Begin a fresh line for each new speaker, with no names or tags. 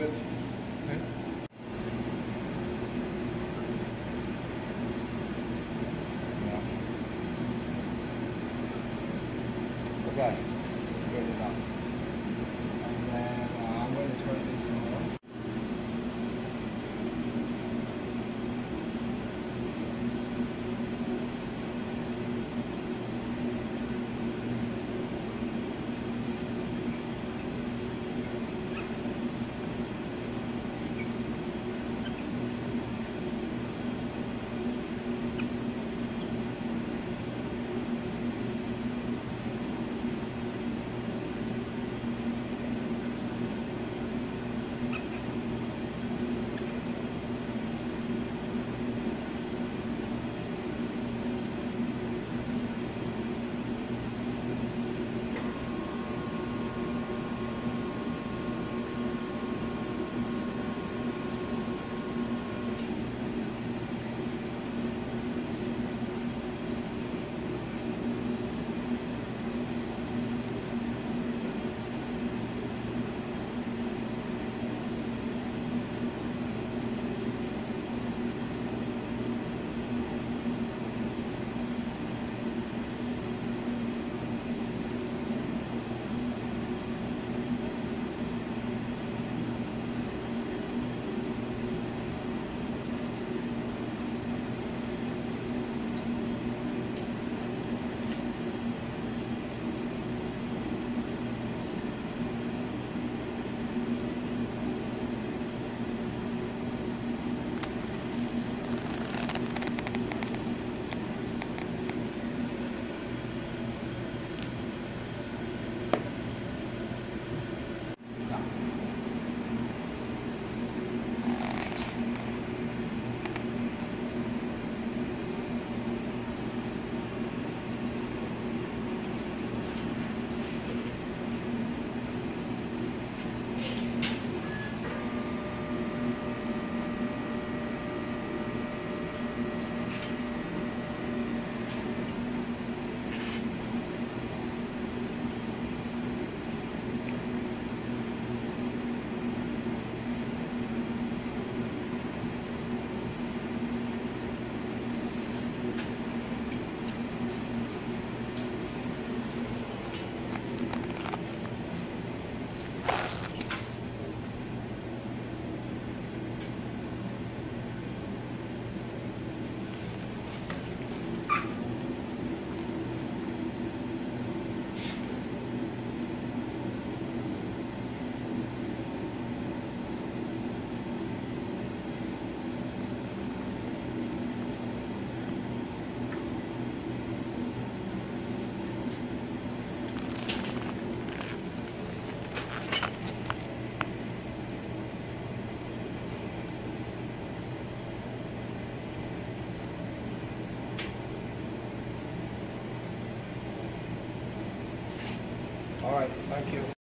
good. Okay. Yeah. Okay. Right, thank you.